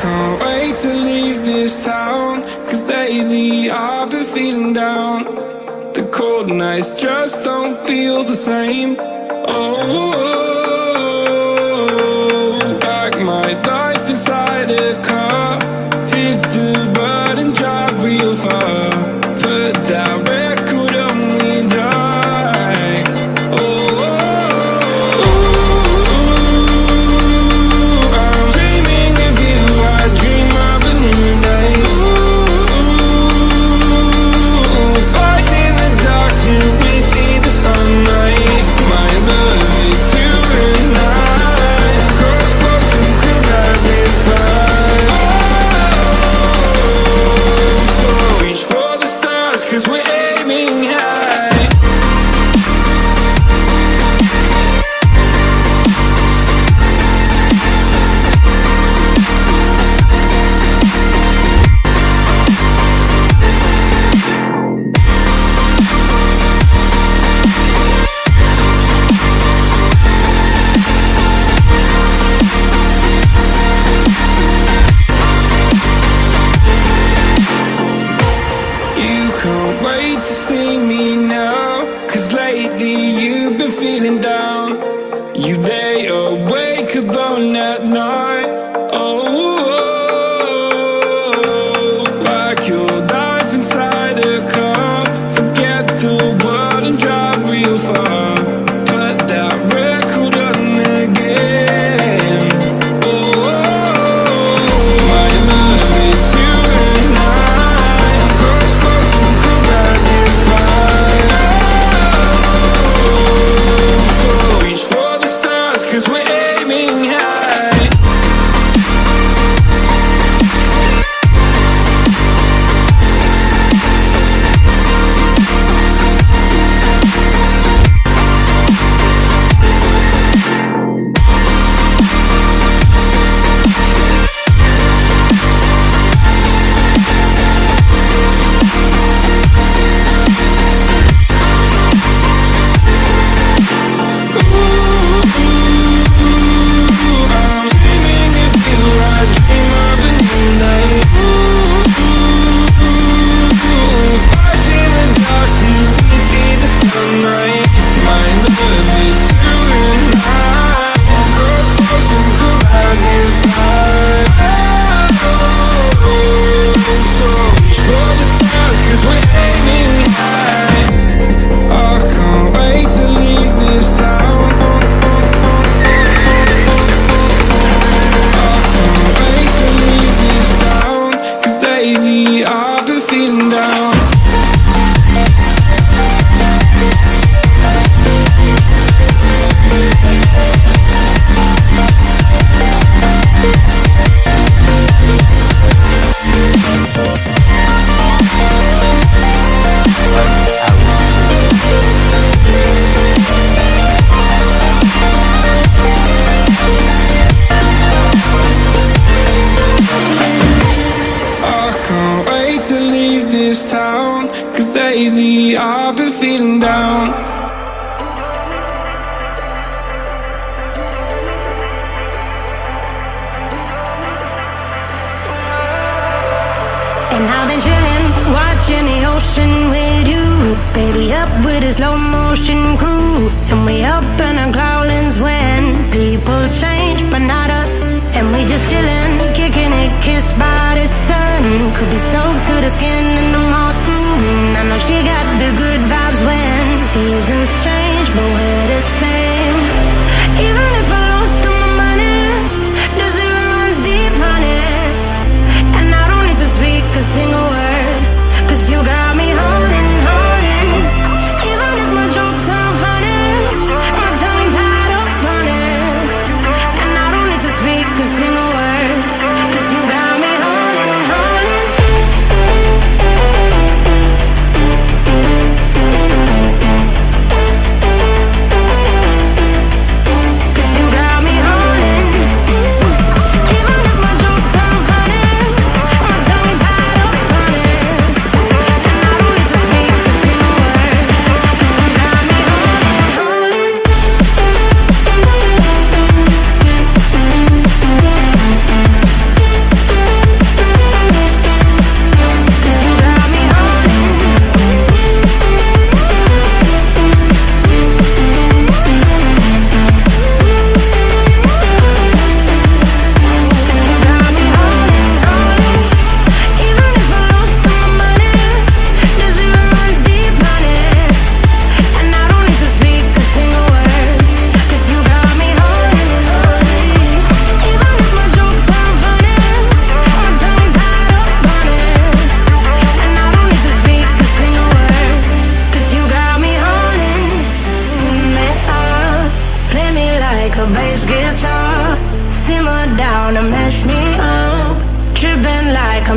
can't wait to leave this town Cause lately I've been feeling down. The cold nights just don't feel the same. Oh down, you there. been down And I've been chillin', watching the ocean with you. Baby, up with a slow motion crew. And we up in our cloudlands when People change, but not us. And we just chillin', kicking it, kissed by the sun. Could be soaked to the skin in the moss.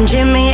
I'm Jimmy